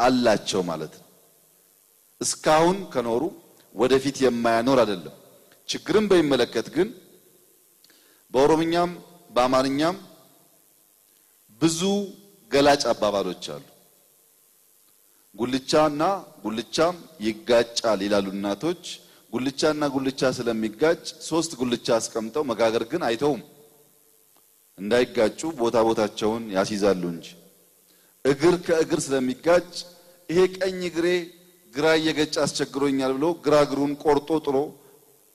አላቸው ማለት ነው። እስካሁን ከኖሩ ወደፊት የማያኖር አይደለም። ችግርን በሚመለከት ግን በኦሮምኛም በአማርኛም ብዙ ገላጭ አባባሎች አሉ። ጉልቻና ጉልቻም ይጋጫል ይላሉ እናቶች። ጉልቻና ጉልቻ ስለሚጋጭ ሶስት ጉልቻ አስቀምጠው መጋገር ግን አይተውም። እንዳይጋጩ ቦታ ቦታቸውን ያስይዛሉ እንጂ እግር ከእግር ስለሚጋጭ ይሄ ቀኝ እግሬ ግራ እየገጨ አስቸግሮኛል ብሎ ግራ እግሩን ቆርጦ ጥሎ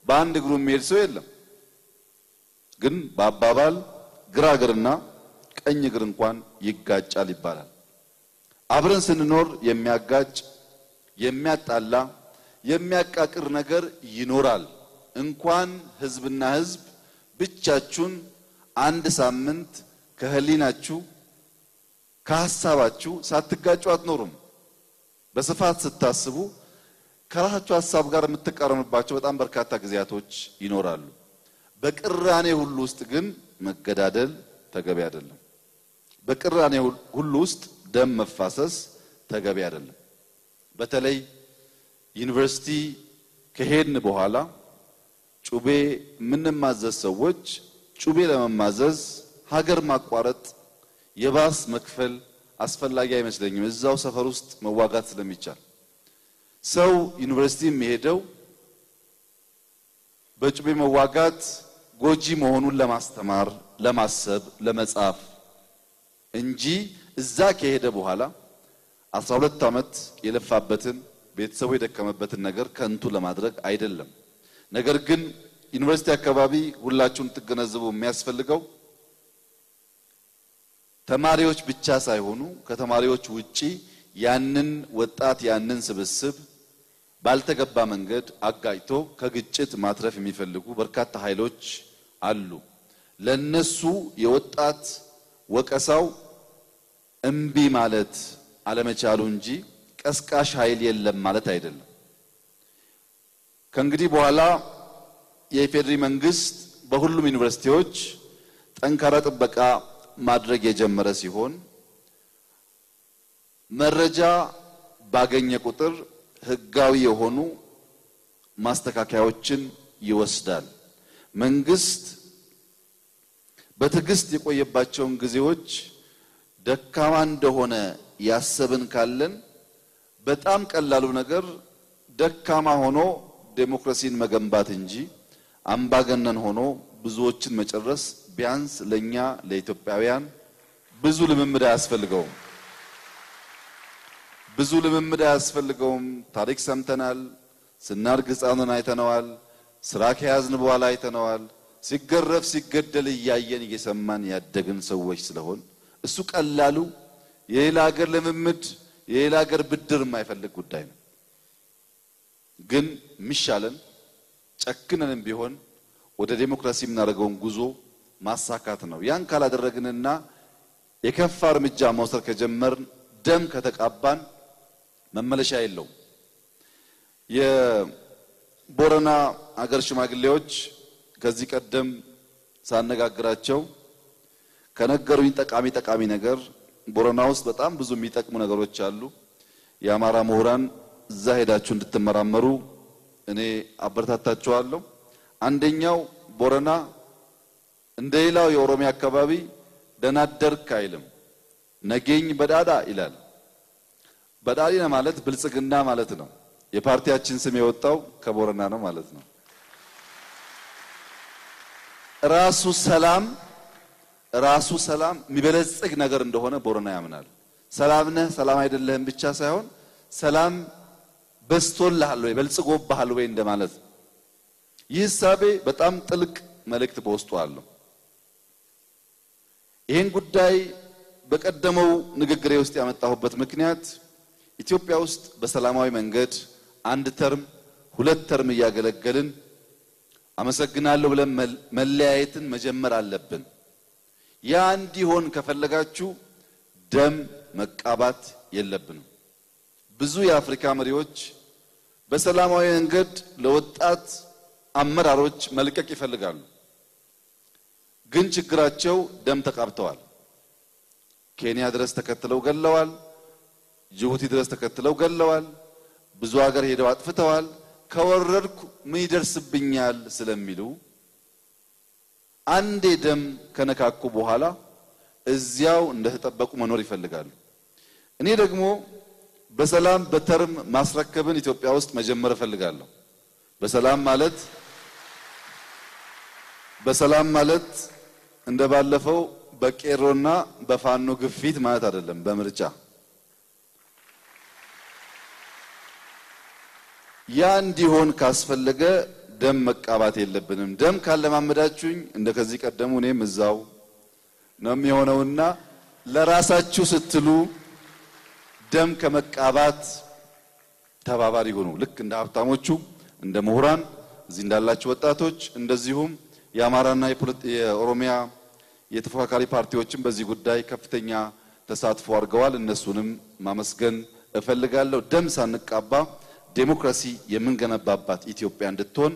በአንድ እግሩ የሚሄድ ሰው የለም። ግን በአባባል ግራ እግርና ቀኝ እግር እንኳን ይጋጫል ይባላል። አብረን ስንኖር የሚያጋጭ የሚያጣላ የሚያቃቅር ነገር ይኖራል። እንኳን ህዝብና ህዝብ ብቻችሁን አንድ ሳምንት ከህሊናችሁ ከሀሳባችሁ ሳትጋጩ አትኖሩም። በስፋት ስታስቡ ከራሳችሁ ሀሳብ ጋር የምትቃረኑባቸው በጣም በርካታ ጊዜያቶች ይኖራሉ። በቅራኔ ሁሉ ውስጥ ግን መገዳደል ተገቢ አይደለም። በቅራኔ ሁሉ ውስጥ ደም መፋሰስ ተገቢ አይደለም። በተለይ ዩኒቨርሲቲ ከሄድን በኋላ ጩቤ የምንማዘዝ ሰዎች ጩቤ ለመማዘዝ ሀገር ማቋረጥ የባስ መክፈል አስፈላጊ አይመስለኝም። እዛው ሰፈር ውስጥ መዋጋት ስለሚቻል ሰው ዩኒቨርሲቲ የሚሄደው በጩቤ መዋጋት ጎጂ መሆኑን ለማስተማር፣ ለማሰብ፣ ለመጻፍ እንጂ እዛ ከሄደ በኋላ 12 ዓመት የለፋበትን ቤተሰቡ የደከመበትን ነገር ከንቱ ለማድረግ አይደለም። ነገር ግን ዩኒቨርሲቲ አካባቢ ሁላችሁን ትገነዘቡ የሚያስፈልገው ተማሪዎች ብቻ ሳይሆኑ ከተማሪዎች ውጪ ያንን ወጣት ያንን ስብስብ ባልተገባ መንገድ አጋጭቶ ከግጭት ማትረፍ የሚፈልጉ በርካታ ኃይሎች አሉ። ለነሱ የወጣት ወቀሳው እምቢ ማለት አለመቻሉ እንጂ ቀስቃሽ ኃይል የለም ማለት አይደለም። ከእንግዲህ በኋላ የኢፌዴሪ መንግስት በሁሉም ዩኒቨርሲቲዎች ጠንካራ ጥበቃ ማድረግ የጀመረ ሲሆን መረጃ ባገኘ ቁጥር ህጋዊ የሆኑ ማስተካከያዎችን ይወስዳል። መንግስት በትዕግስት የቆየባቸውን ጊዜዎች ደካማ እንደሆነ ያሰብን ካለን በጣም ቀላሉ ነገር ደካማ ሆኖ ዴሞክራሲን መገንባት እንጂ አምባገነን ሆኖ ብዙዎችን መጨረስ ቢያንስ ለኛ ለኢትዮጵያውያን ብዙ ልምምድ አያስፈልገውም። ብዙ ልምምድ አያስፈልገውም። ታሪክ ሰምተናል። ስናድግ ሕፃኑን አይተነዋል። ስራ ከያዝን በኋላ አይተነዋል። ሲገረፍ ሲገደል እያየን እየሰማን ያደግን ሰዎች ስለሆን እሱ ቀላሉ የሌላ ሀገር ልምምድ የሌላ ሀገር ብድር የማይፈልግ ጉዳይ ነው። ግን የሚሻለን ጨክነንም ቢሆን ወደ ዴሞክራሲ የምናደርገውን ጉዞ ማሳካት ነው። ያን ካላደረግንና የከፋ እርምጃ መውሰድ ከጀመርን ደም ከተቃባን መመለሻ የለውም። የቦረና አገር ሽማግሌዎች ከዚህ ቀደም ሳነጋግራቸው ከነገሩኝ ጠቃሚ ጠቃሚ ነገር ቦረና ውስጥ በጣም ብዙ የሚጠቅሙ ነገሮች አሉ። የአማራ ምሁራን እዛ ሄዳችሁ እንድትመራመሩ እኔ አበረታታችኋለሁ። አንደኛው ቦረና እንደ ሌላው የኦሮሚያ አካባቢ ደናደርክ አይልም፣ ነጌኝ በዳዳ ይላል። በዳዲነ ማለት ብልጽግና ማለት ነው። የፓርቲያችን ስም የወጣው ከቦረና ነው ማለት ነው። ራሱ ሰላም ራሱ ሰላም የሚበለጽግ ነገር እንደሆነ ቦረና ያምናል። ሰላም ነህ ሰላም አይደለህም ብቻ ሳይሆን ሰላም በስቶልሃል ወይ በልጽጎብሃል ወይ እንደማለት ይህ እሳቤ በጣም ጥልቅ መልእክት በውስጡ አለው። ይህን ጉዳይ በቀደመው ንግግሬ ውስጥ ያመጣሁበት ምክንያት ኢትዮጵያ ውስጥ በሰላማዊ መንገድ አንድ ተርም ሁለት ተርም እያገለገልን አመሰግናለሁ ብለን መለያየትን መጀመር አለብን። ያ እንዲሆን ከፈለጋችሁ ደም መቃባት የለብንም። ብዙ የአፍሪካ መሪዎች በሰላማዊ መንገድ ለወጣት አመራሮች መልቀቅ ይፈልጋሉ። ግን ችግራቸው ደም ተቃብተዋል። ኬንያ ድረስ ተከትለው ገለዋል። ጅቡቲ ድረስ ተከትለው ገለዋል። ብዙ ሀገር ሄደው አጥፍተዋል። ከወረድኩ ምን ይደርስብኛል ስለሚሉ አንዴ ደም ከነካኩ በኋላ እዚያው እንደተጠበቁ መኖር ይፈልጋሉ። እኔ ደግሞ በሰላም በተርም ማስረከብን ኢትዮጵያ ውስጥ መጀመር እፈልጋለሁ። በሰላም ማለት በሰላም ማለት እንደ ባለፈው በቄሮና በፋኖ ግፊት ማለት አይደለም። በምርጫ ያ እንዲሆን ካስፈለገ ደም መቃባት የለብንም። ደም ካለማመዳችሁኝ እንደ ከዚህ ቀደሙ እኔም እዛው ነው የሚሆነውና ለራሳችሁ ስትሉ ደም ከመቃባት ተባባሪ ሆኑ። ልክ እንደ ሀብታሞቹ፣ እንደ ምሁራን፣ እዚህ እንዳላችሁ ወጣቶች እንደዚሁም የአማራና የኦሮሚያ የተፎካካሪ ፓርቲዎችም በዚህ ጉዳይ ከፍተኛ ተሳትፎ አድርገዋል። እነሱንም ማመስገን እፈልጋለሁ። ደም ሳንቃባ ዴሞክራሲ የምንገነባባት ኢትዮጵያ እንድትሆን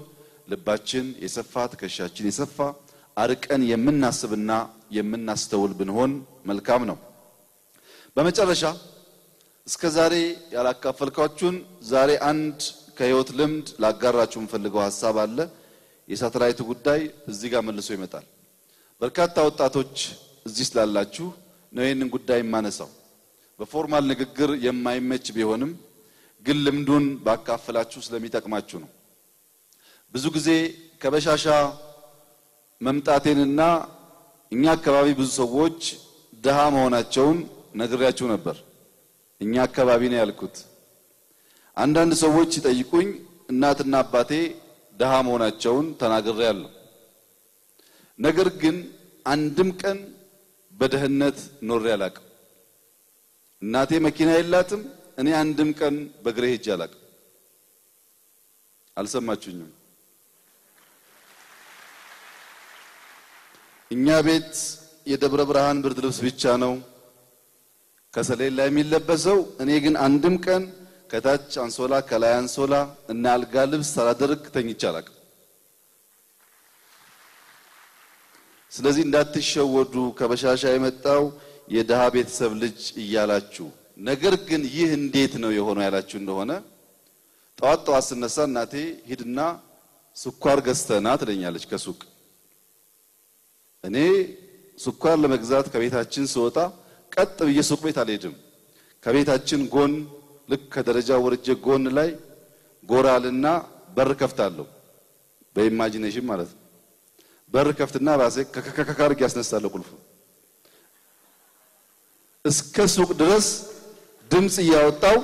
ልባችን የሰፋ ትከሻችን የሰፋ አርቀን የምናስብና የምናስተውል ብንሆን መልካም ነው። በመጨረሻ እስከ ዛሬ ያላካፈልኳችሁን ዛሬ አንድ ከህይወት ልምድ ላጋራችሁ የምፈልገው ሀሳብ አለ። የሳተላይቱ ጉዳይ እዚህ ጋር መልሶ ይመጣል። በርካታ ወጣቶች እዚህ ስላላችሁ ነው ይህንን ጉዳይ የማነሳው። በፎርማል ንግግር የማይመች ቢሆንም ግን ልምዱን ባካፈላችሁ ስለሚጠቅማችሁ ነው። ብዙ ጊዜ ከበሻሻ መምጣቴንና እኛ አካባቢ ብዙ ሰዎች ድሃ መሆናቸውን ነግሬያችሁ ነበር። እኛ አካባቢ ነው ያልኩት። አንዳንድ ሰዎች ሲጠይቁኝ እናትና አባቴ ድሃ መሆናቸውን ተናግሬያለሁ። ነገር ግን አንድም ቀን በድህነት ኖሬ አላቅም። እናቴ መኪና የላትም። እኔ አንድም ቀን በእግሬ ሄጄ አላቅም። አልሰማችሁኝም? እኛ ቤት የደብረ ብርሃን ብርድ ልብስ ብቻ ነው ከሰሌን ላይ የሚለበሰው። እኔ ግን አንድም ቀን ከታች አንሶላ ከላይ አንሶላ እና አልጋ ልብስ ሳላደርግ ተኝቼ አላቅም። ስለዚህ እንዳትሸወዱ ከበሻሻ የመጣው የድሃ ቤተሰብ ልጅ እያላችሁ ነገር ግን ይህ እንዴት ነው የሆነው ያላችሁ እንደሆነ ጠዋት ጠዋት ስነሳ እናቴ ሂድና ስኳር ገዝተና ትለኛለች ከሱቅ እኔ ስኳር ለመግዛት ከቤታችን ስወጣ ቀጥ ብዬ ሱቅ ቤት አልሄድም። ከቤታችን ጎን ልክ ከደረጃ ወርጄ ጎን ላይ ጎራልና በር ከፍታለሁ። በኢማጂኔሽን ማለት ነው። በር ከፍትና ራሴ ከከከካርግ ያስነሳለሁ ቁልፉ እስከ ሱቅ ድረስ ድምፅ እያወጣው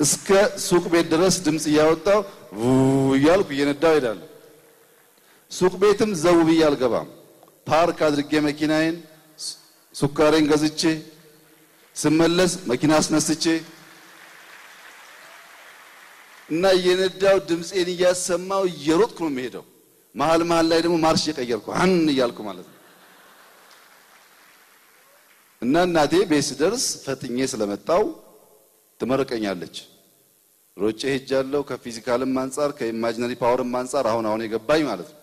እስከ ሱቅ ቤት ድረስ ድምፅ እያወጣው እያልኩ እየነዳው ሄዳለሁ። ሱቅ ቤትም ዘው ብዬ አልገባም። ፓርክ አድርጌ መኪናዬን ሱካሬን ገዝቼ ስመለስ መኪና አስነስቼ እና እየነዳው ድምፄን እያሰማው እየሮጥኩ ነው የሚሄደው። መሀል መሀል ላይ ደግሞ ማርሽ እየቀየርኩ አን እያልኩ ማለት ነው። እና እናቴ ቤት ስደርስ ፈጥኜ ስለመጣው ትመርቀኛለች። ሮጬ ሄጃለሁ። ከ physical ም አንጻር ከ imaginary power ም አንጻር አሁን አሁን የገባኝ ማለት ነው።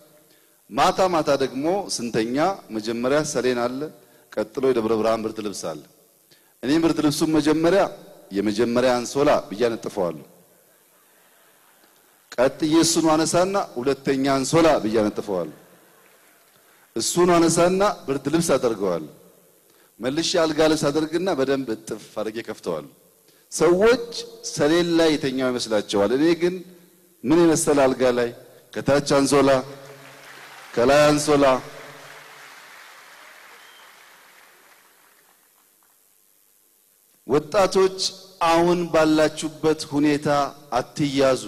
ማታ ማታ ደግሞ ስንተኛ መጀመሪያ ሰሌን አለ፣ ቀጥሎ የደብረ ብርሃን ብርድ ልብስ አለ። እኔ ብርድ ልብሱን መጀመሪያ የመጀመሪያ አንሶላ ብዬ አነጥፈዋለሁ። ቀጥዬ እሱን አነሳና ሁለተኛ አንሶላ ብዬ አነጥፈዋለሁ። እሱን አነሳና ብርድ ልብስ አደርገዋለሁ። መልሼ አልጋ ልብስ አደርግና በደንብ እጥፍ አድርጌ ከፍተዋለሁ። ሰዎች ሰሌን ላይ የተኛው ይመስላቸዋል። እኔ ግን ምን የመሰለ አልጋ ላይ ከታች አንሶላ ከላይ አንሶላ ወጣቶች አሁን ባላችሁበት ሁኔታ አትያዙ።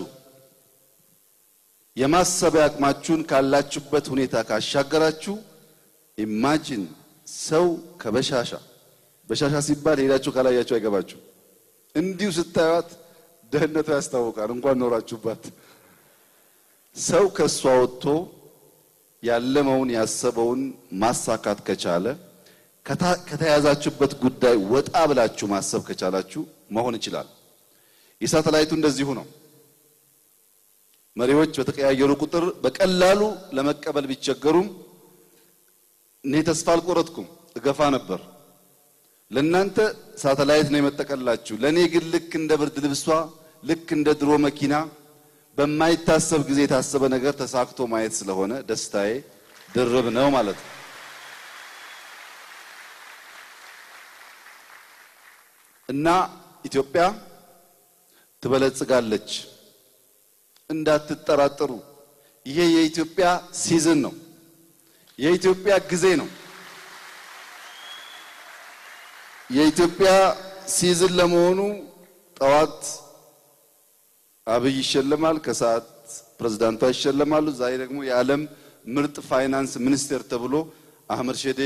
የማሰቢያ አቅማችሁን ካላችሁበት ሁኔታ ካሻገራችሁ imagine ሰው ከበሻሻ በሻሻ ሲባል ሄዳችሁ ካላያችሁ አይገባችሁ። እንዲሁ ስታዩት ደህንነቱ ያስታውቃል። እንኳን ኖራችሁባት። ሰው ከእሷ ወጥቶ ያለመውን ያሰበውን ማሳካት ከቻለ ከተያዛችሁበት ጉዳይ ወጣ ብላችሁ ማሰብ ከቻላችሁ መሆን ይችላል። የሳተላይቱ እንደዚሁ ነው። መሪዎች በተቀያየሩ ቁጥር በቀላሉ ለመቀበል ቢቸገሩም እኔ ተስፋ አልቆረጥኩም፣ እገፋ ነበር። ለእናንተ ሳተላይት ነው የመጠቀላችሁ። ለእኔ ግን ልክ እንደ ብርድ ልብሷ ልክ እንደ ድሮ መኪና በማይታሰብ ጊዜ የታሰበ ነገር ተሳክቶ ማየት ስለሆነ ደስታዬ ድርብ ነው ማለት ነው። እና ኢትዮጵያ ትበለጽጋለች እንዳትጠራጠሩ። ይሄ የኢትዮጵያ season ነው፣ የኢትዮጵያ ጊዜ ነው። የኢትዮጵያ season ለመሆኑ ጠዋት አብይ ይሸለማል፣ ከሰዓት ፕሬዝዳንቷ ይሸለማሉ። ዛሬ ደግሞ የዓለም ምርጥ ፋይናንስ ሚኒስቴር ተብሎ አህመድ ሼዴ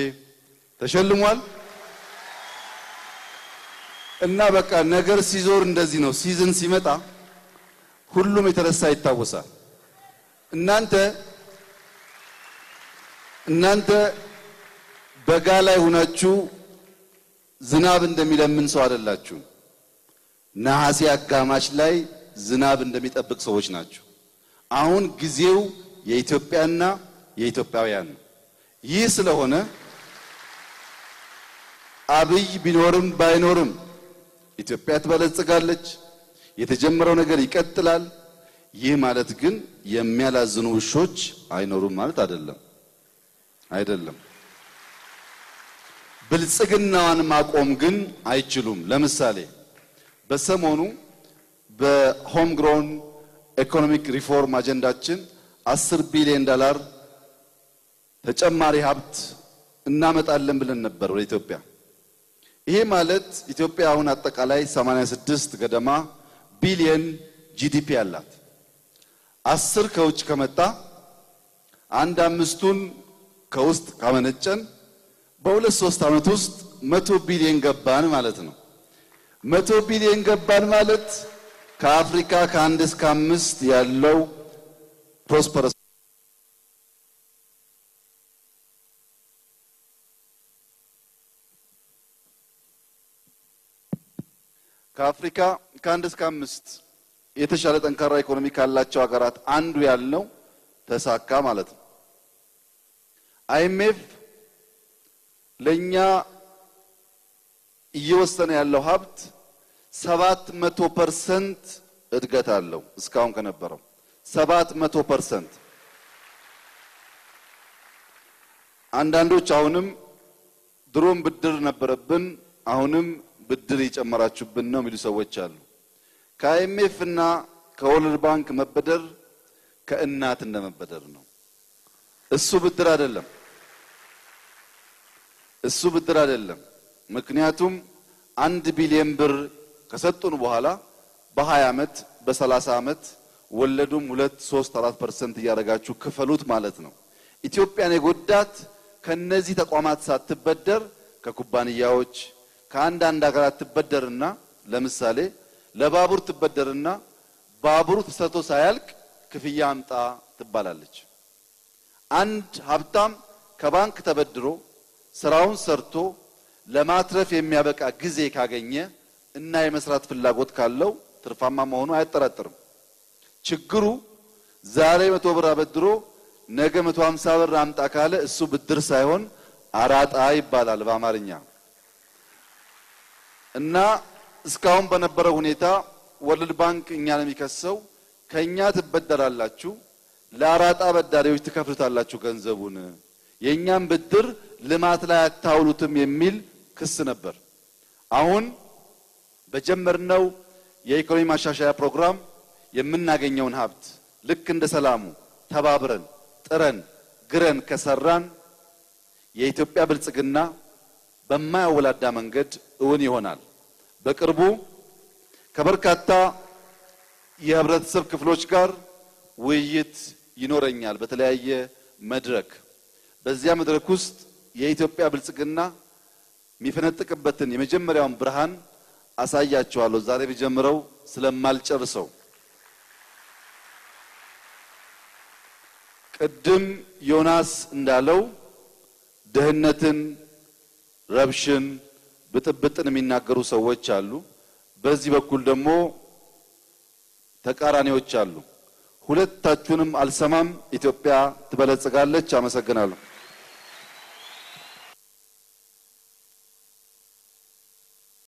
ተሸልሟል። እና በቃ ነገር ሲዞር እንደዚህ ነው። season ሲመጣ ሁሉም የተረሳ ይታወሳል። እናንተ እናንተ በጋ ላይ ሆናችሁ ዝናብ እንደሚለምን ሰው አይደላችሁ። ነሐሴ አጋማሽ ላይ ዝናብ እንደሚጠብቅ ሰዎች ናቸው። አሁን ጊዜው የኢትዮጵያና የኢትዮጵያውያን ነው። ይህ ስለሆነ አብይ ቢኖርም ባይኖርም ኢትዮጵያ ትበለጽጋለች። የተጀመረው ነገር ይቀጥላል። ይህ ማለት ግን የሚያላዝኑ ውሾች አይኖሩም ማለት አይደለም አይደለም። ብልጽግናዋን ማቆም ግን አይችሉም። ለምሳሌ በሰሞኑ በ homegrown economic reform አጀንዳችን 10 ቢሊዮን ዶላር ተጨማሪ ሀብት እናመጣለን ብለን ነበር ወደ ኢትዮጵያ። ይሄ ማለት ኢትዮጵያ አሁን አጠቃላይ 86 ገደማ ቢሊየን GDP አላት። አስር ከውጭ ከመጣ አንድ አምስቱን ከውስጥ ካመነጨን በሁለት ሶስት ዓመት ውስጥ መቶ ቢሊየን ገባን ማለት ነው። መቶ ቢሊየን ገባን ማለት ከአፍሪካ ከአንድ እስከ አምስት ያለው ፕሮስፐረስ ከአፍሪካ ከአንድ እስከ አምስት የተሻለ ጠንካራ ኢኮኖሚ ካላቸው ሀገራት አንዱ ያልነው ተሳካ ማለት ነው። IMF ለኛ እየወሰነ ያለው ሀብት ሰባት መቶ percent እድገት አለው እስካሁን ከነበረው ሰባት መቶ percent። አንዳንዶች አሁንም ድሮም ብድር ነበረብን አሁንም ብድር እየጨመራችሁብን ነው የሚሉ ሰዎች አሉ። ከ IMF እና ከ World Bank መበደር ከእናት እንደመበደር ነው። እሱ ብድር አይደለም። እሱ ብድር አይደለም። ምክንያቱም አንድ ቢሊዮን ብር ከሰጡን በኋላ በ20 ዓመት በ30 ዓመት ወለዱም ሁለት ሶስት አራት percent እያደረጋችሁ ክፈሉት ማለት ነው። ኢትዮጵያን የጎዳት ከነዚህ ተቋማት ሳትበደር ከኩባንያዎች ከአንዳንድ ሀገራት ትበደርና ለምሳሌ ለባቡር ትበደርና ባቡሩ ተሰርቶ ሳያልቅ ክፍያ አምጣ ትባላለች። አንድ ሀብታም ከባንክ ተበድሮ ስራውን ሰርቶ ለማትረፍ የሚያበቃ ጊዜ ካገኘ እና የመስራት ፍላጎት ካለው ትርፋማ መሆኑ አያጠራጥርም። ችግሩ ዛሬ መቶ ብር አበድሮ ነገ መቶ ሀምሳ ብር አምጣ ካለ እሱ ብድር ሳይሆን አራጣ ይባላል በአማርኛ። እና እስካሁን በነበረው ሁኔታ ወርልድ ባንክ እኛን የሚከሰው ከኛ ትበደራላችሁ፣ ለአራጣ በዳሪዎች ትከፍሉታላችሁ ገንዘቡን፣ የእኛም ብድር ልማት ላይ አታውሉትም የሚል ክስ ነበር። አሁን በጀመርነው የኢኮኖሚ ማሻሻያ ፕሮግራም የምናገኘውን ሀብት ልክ እንደ ሰላሙ ተባብረን ጥረን ግረን ከሰራን የኢትዮጵያ ብልጽግና በማያወላዳ መንገድ እውን ይሆናል። በቅርቡ ከበርካታ የህብረተሰብ ክፍሎች ጋር ውይይት ይኖረኛል በተለያየ መድረክ። በዚያ መድረክ ውስጥ የኢትዮጵያ ብልጽግና የሚፈነጥቅበትን የመጀመሪያውን ብርሃን አሳያቸዋለሁ። ዛሬ ቢጀምረው ስለማልጨርሰው ቅድም ዮናስ እንዳለው ድህነትን፣ ረብሽን፣ ብጥብጥን የሚናገሩ ሰዎች አሉ። በዚህ በኩል ደግሞ ተቃራኒዎች አሉ። ሁለታችሁንም አልሰማም። ኢትዮጵያ ትበለጽጋለች። አመሰግናለሁ።